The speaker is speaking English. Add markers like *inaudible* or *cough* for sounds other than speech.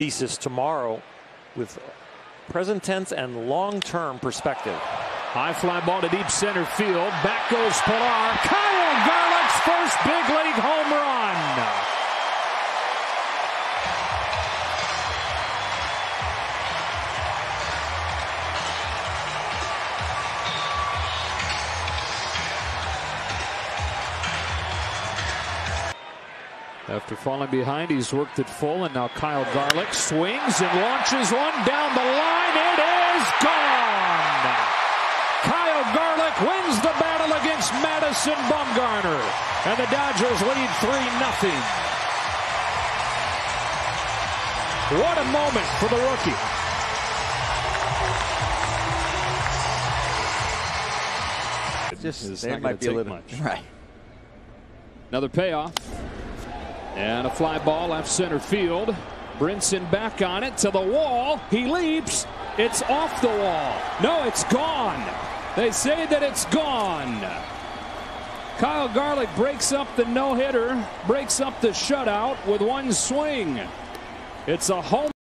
thesis tomorrow with present tense and long-term perspective. High fly ball to deep center field. Back goes Pillar. Kyle Garlick's After falling behind, he's worked it full, and now Kyle Garlick swings and launches one down the line. It is gone! Kyle Garlick wins the battle against Madison Bumgarner, and the Dodgers lead 3 0. What a moment for the rookie. Just not might be a little much. *laughs* right. Another payoff. And a fly ball left center field. Brinson back on it to the wall. He leaps. It's off the wall. No, it's gone. They say that it's gone. Kyle Garlick breaks up the no hitter, breaks up the shutout with one swing. It's a home.